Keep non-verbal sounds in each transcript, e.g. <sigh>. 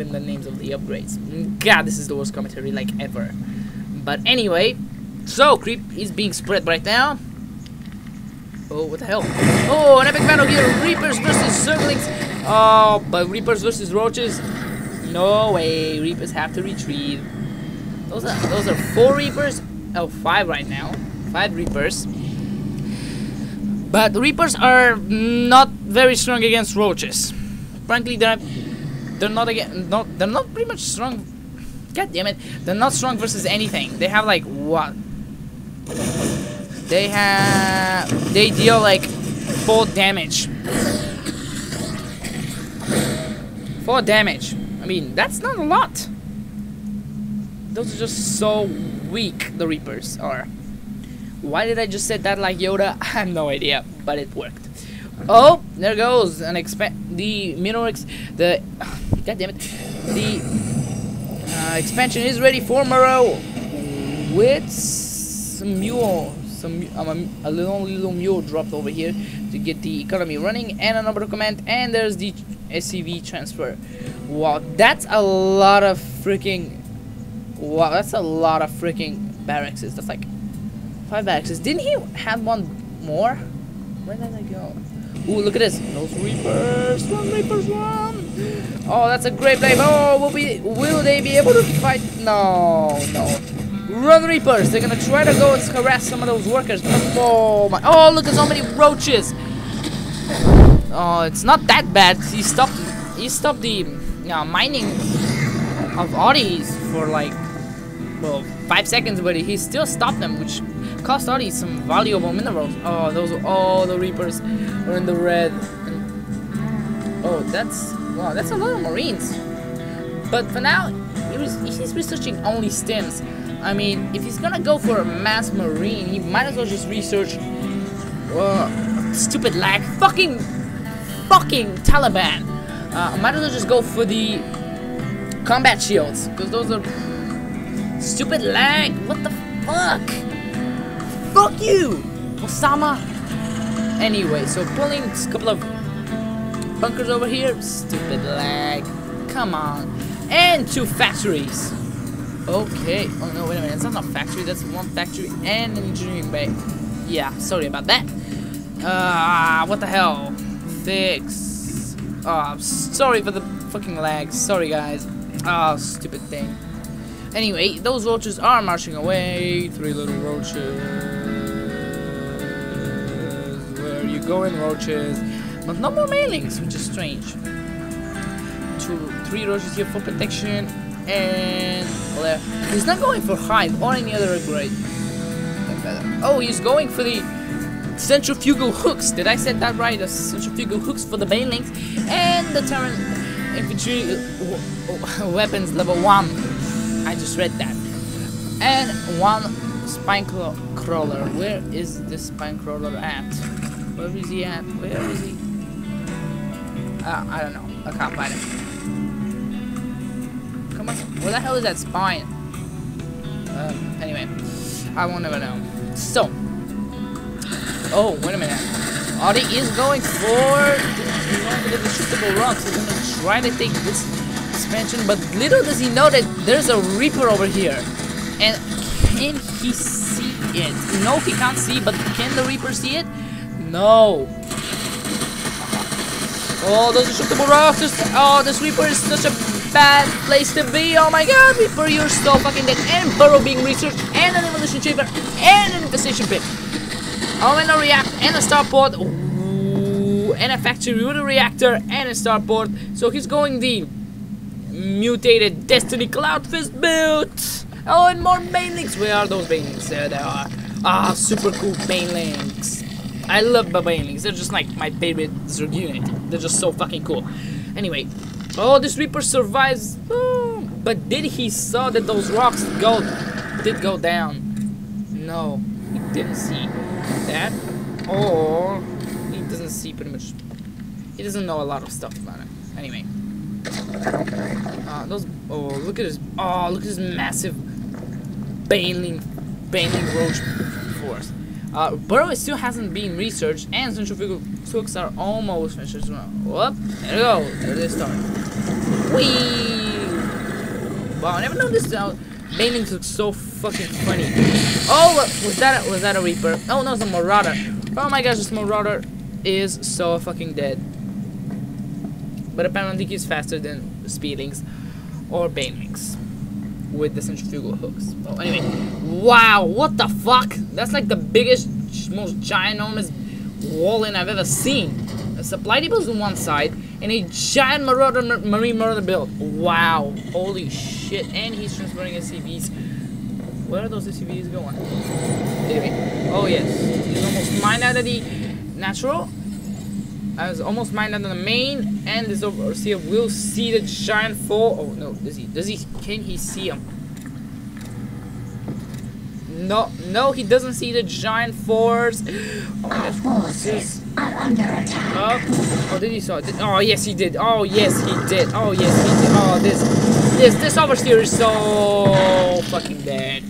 in the names of the upgrades. God, this is the worst commentary like ever. But anyway, so creep is being spread right now. Oh, what the hell? Oh, an epic battle here. Reapers versus Zerglings. Oh, but Reapers versus Roaches. No way. Reapers have to retreat. Those are those are four Reapers. Oh, five right now. Five Reapers. But Reapers are not very strong against Roaches. Frankly, they're they're not again not they're not pretty much strong. God damn it, they're not strong versus anything. They have like what? They have they deal like four damage. Four damage. I mean that's not a lot. Those are just so weak. The Reapers are. Why did I just say that like Yoda? <laughs> I have no idea, but it worked. Oh, there goes an expand the Minorex the <sighs> god damn it the uh, expansion is ready for Morrow with some mule some um, a little little mule dropped over here to get the economy running and a number of command and there's the SCV transfer. Wow, that's a lot of freaking wow, that's a lot of freaking barracks. That's like five barracks. Didn't he have one more? Where did I go? Ooh, look at this. Reapers. Run, Reapers, run. Oh, that's a great play. Oh, will, be, will they be able to fight? No, no. Run, Reapers. They're to try to go and harass some of those workers. Oh, my. Oh, look at so many roaches. Oh, it's not that bad. He stopped, he stopped the uh, mining of Oddy's for like, well, five seconds, but he still stopped them, which cost Oddy some valuable minerals. Oh, those are all the Reapers are in the red. Oh, that's wow, that's a lot of Marines. But for now, he's researching only stims. I mean, if he's gonna go for a mass Marine, he might as well just research. Uh, stupid lag, fucking, fucking Taliban. Uh, might as well just go for the combat shields because those are stupid lag. What the fuck? Fuck you, Osama. Anyway, so pulling a couple of bunkers over here. Stupid lag. Come on. And two factories. Okay. Oh no, wait a minute. That's not a factory. That's one factory and an engineering bay. Yeah, sorry about that. Ah, uh, what the hell? Fix. Oh, sorry for the fucking lag. Sorry, guys. Oh, stupid thing. Anyway, those roaches are marching away. Three little roaches. You going, roaches? But no more mailings, which is strange. Two, three roaches here for protection. And well, he's not going for hive or any other upgrade. Oh, he's going for the centrifugal hooks. Did I say that right? The centrifugal hooks for the banelings and the Terran infantry uh, <laughs> weapons level one. I just read that. And one spine crawler. Where is the spine crawler at? Where is he at? Where is he? Uh, I don't know. I can't find him. Come on. Where the hell is that spine? Um, anyway. I won't ever know. So. Oh, wait a minute. Oddy is going for the destructible rocks. He's gonna try to take this expansion, but little does he know that there's a Reaper over here. And can he see it? No, he can't see, but can the Reaper see it? No. Oh, those destructible rocks. Oh, this Reaper is such a bad place to be. Oh my god, Reaper, you're so fucking dead. And Burrow being researched, and an evolution chamber, and an infestation pit. Oh, and a react, and a starport. Ooh, and a factory with a reactor, and a starport. So he's going the mutated Destiny Cloud Fist build. Oh, and more Banelings. Where are those Banelings? There they are. Ah, super cool Banelings. I love Banelings. They're just like my favorite Zerg unit. They're just so fucking cool. Anyway. Oh, this Reaper survives. Oh, but did he saw that those rocks go did go down? No, he didn't see that. Or he doesn't see pretty much. He doesn't know a lot of stuff about it. Anyway. Uh, those. Oh, look at this. Oh, look at this massive Baneling, Baneling Roach force. Uh, Burrow still hasn't been researched, and centrifugal hooks are almost finished. As well. Whoop! There we go. There they start. Whee! Wow, I never noticed how Banelings looks so fucking funny. Oh, was that a, was that a Reaper? Oh no, it's a Marauder. Oh my gosh, this Marauder is so fucking dead. But apparently he's faster than Speedlings or Banelings with the centrifugal hooks. Oh, anyway. Wow, what the fuck? That's like the biggest, most ginormous walling I've ever seen. A supply depot's on one side, and a giant marauder marine marauder build. Wow, holy shit! And he's transferring SCVs. Where are those SCVs going? Anyway, oh yes, he's almost mined out of the natural. I was almost mined of the main, and this overseer will see the giant fall. Oh no, does he? Does he? Can he see him? No, no, he doesn't see the giant force. <gasps> Oh, Our forces are under attack. Oh, oh, did he saw? Did, oh, yes, he did. Oh, yes, he did. Oh, yes, he did. Oh, this, this, this overseer is so fucking dead.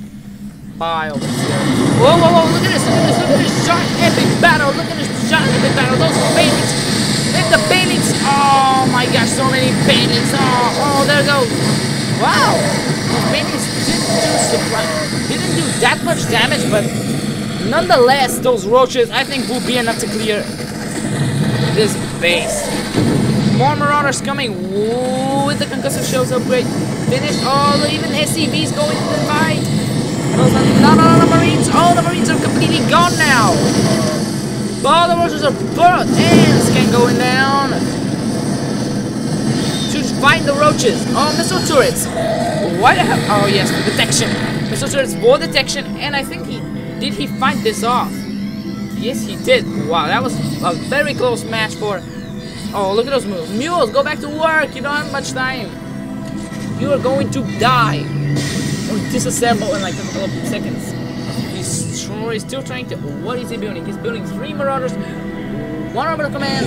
Overseer. Whoa, whoa, whoa! Look at this! Look at this! Look at this giant epic battle! Look at this giant epic battle! Those banelings! Look the banelings! Oh my gosh, so many banelings! Oh, oh, there goes. Wow! Those banelings didn't do surprise. Didn't do that much damage, but nonetheless, those roaches I think will be enough to clear this base. More marauders coming Ooh, with the concussive shells upgrade. Finish. Oh, even SCVs going to the fight. Those are not all the marines. Oh, all the marines are completely gone now. All the roaches are burnt and scan going down. To find the roaches. Oh, missile turrets. Why the hell? Oh yes, for detection. Missile turrets for detection, and I think he did he fight this off. Yes, he did. Wow, that was a very close match for. Oh, look at those mules. Mules, go back to work. You don't have much time. You are going to die. <laughs> Disassemble in like a couple of seconds. He's, still trying to. What is he building? He's building three marauders, one orbital command.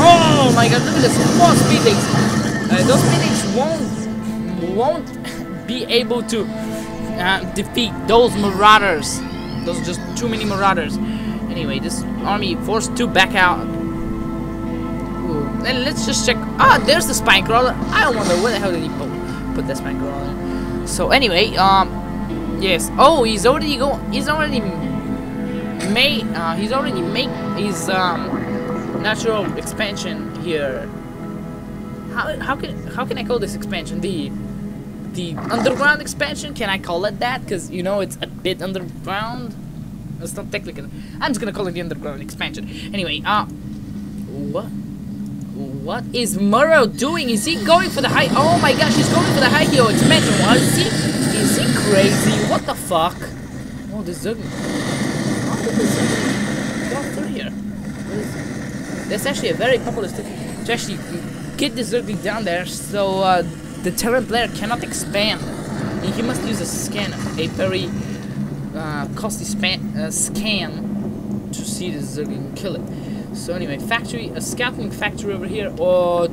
Oh my god, look at this. Four speedlings. Uh, those speedlings won't, won't <laughs> be able to uh, defeat those marauders. Those are just too many marauders. Anyway, this army forced to back out. Ooh, and let's just check. Ah, there's the spine crawler. I wonder where the hell did he put, put that spine crawler. So anyway, um, yes. Oh, he's already go. He's already made. Uh, he's already made his um natural expansion here. How how can how can I call this expansion? The the underground expansion? Can I call it that? Because, you know, it's a bit underground. It's not technically. I'm just gonna call it the underground expansion. Anyway, uh. What? What is Morrow doing? Is he going for the high. Oh my gosh, he's going for the high yield expansion. Is he? Is he crazy? What the fuck? Oh, this Zerg. How did this Zerg go through here? That's actually a very popular stick to actually get this Zergling down there so, uh the Terran player cannot expand. And he must use a scan, a very uh, costly span, uh, scan to see the Zerg and kill it. So anyway, factory, a scouting factory over here. Oh,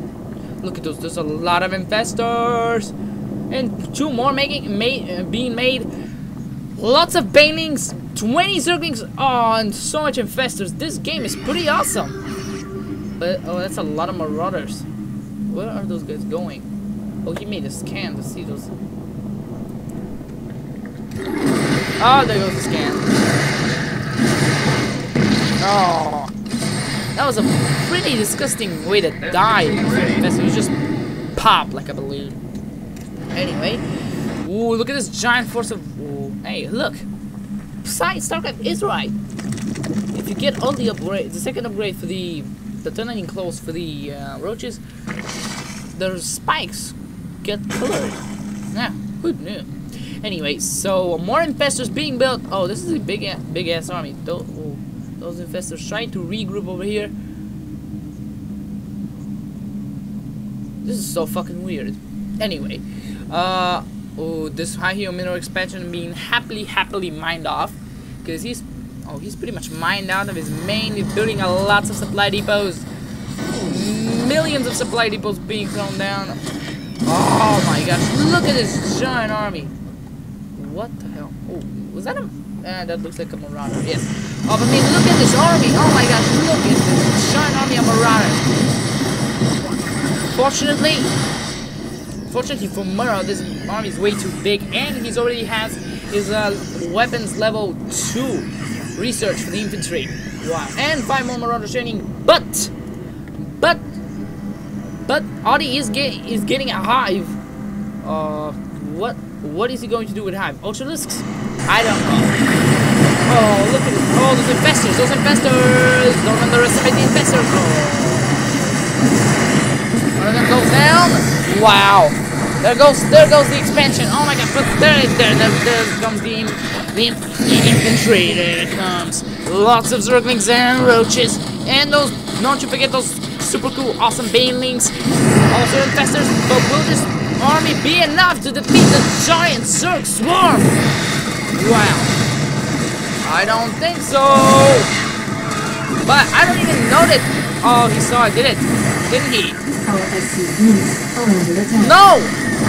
look at those! There's a lot of infestors, and two more making, uh, being made. Lots of banelings, 20 Zerglings. Oh, and so much infestors. This game is pretty awesome. But oh, that's a lot of marauders. Where are those guys going? Oh, he made a scan to see those. Oh, there goes the scan. Oh. That was a pretty disgusting way to die. You just pop like a balloon. Anyway. Ooh, look at this giant force of... Ooh. Hey, look. Besides, StarCraft is right. If you get all the upgrades, the second upgrade for the... The tunneling claws for the uh, roaches, there's spikes get colored. Yeah, who knew? Anyway, so more infestors being built. Oh, this is a big, big ass army. Oh, those infestors trying to regroup over here. This is so fucking weird. Anyway, uh, oh, this high yield mineral expansion being happily, happily mined off, because he's, oh, he's pretty much mined out of his main. He's building a lots of supply depots. Millions of supply depots being thrown down. Oh my gosh, look at this giant army. What the hell? Oh, was that a... Uh, that looks like a marauder, yes. Oh, I mean, look at this army. Oh my gosh, look at this giant army of marauders. Fortunately, fortunately for Morrow, this army is way too big, and he's already has his uh, weapons level 2 research for the infantry. Wow. And 5 more Marauder training, but, but, but Oddy is, get, is getting a hive. Uh, what, what is he going to do with hive? Ultralisks? I don't know. Oh, look at it. Oh, those infestors, those infestors! Don't underestimate the infestors! Oh. One of them goes down. Wow. There goes, there goes the expansion. Oh my god, but there, there, there, there comes the, the, the infantry. There it comes. Lots of zerglings and roaches. And those, don't you forget those super cool, awesome banelings. Also infestors, But will this army be enough to defeat the giant zerg swarm? Wow. I don't think so. But I don't even know that. Oh, he saw it, did it? Didn't he? Our SCVs are under attack. No!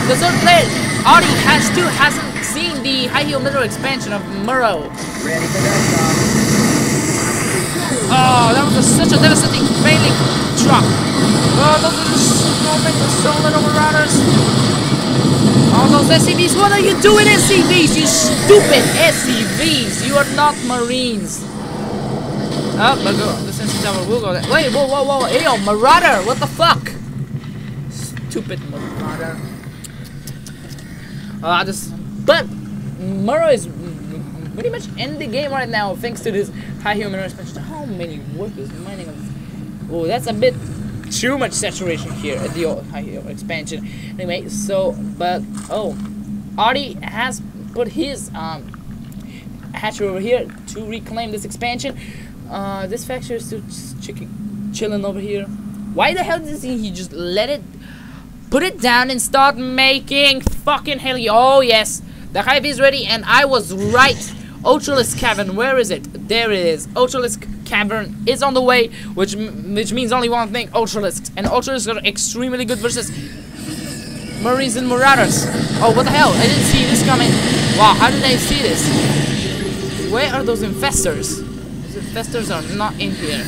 The third player, Oddy has to hasn't seen the high yield middle expansion of Morrow. Ready for that, Oh, that was a, such a devastating failing truck. Oh, those are just so many, so little marauders. Those SCVs, what are you doing, SCVs? You stupid SCVs! You are not Marines. Oh, but go. The sensor tower will go there. Wait, whoa, whoa, whoa! Hey, yo, Marauder! What the fuck? Stupid Marauder. Uh, just. but Morrow is pretty much in the game right now thanks to this high human expansion. How many workers mining? Oh, that's a bit too much saturation here at the expansion. Anyway, so but oh, Oddy has put his um hatchery over here to reclaim this expansion. Uh, this factory is still chilling over here. Why the hell does he just let it put it down and start making fucking heli? Oh yes, the hive is ready, and I was right. Ultralisk Cavern, where is it? There it is. Ultralisk Cavern is on the way, which which means only one thing: Ultralisks. And Ultralisks are extremely good versus Marines and Marauders. Oh, what the hell? I didn't see this coming. Wow, how did I see this? Where are those infestors? Those infestors are not in here.